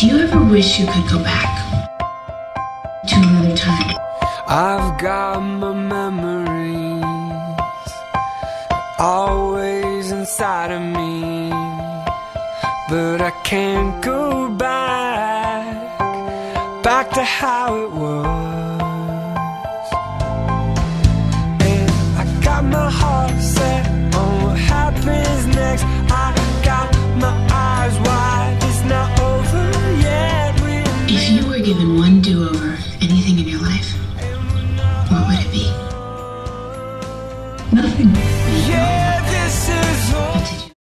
Do you ever wish you could go back to another time? I've got my memories always inside of me, but I can't go back, back to how it was. If you were given one do over anything in your life, what would it be? Nothing.